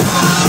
Bye.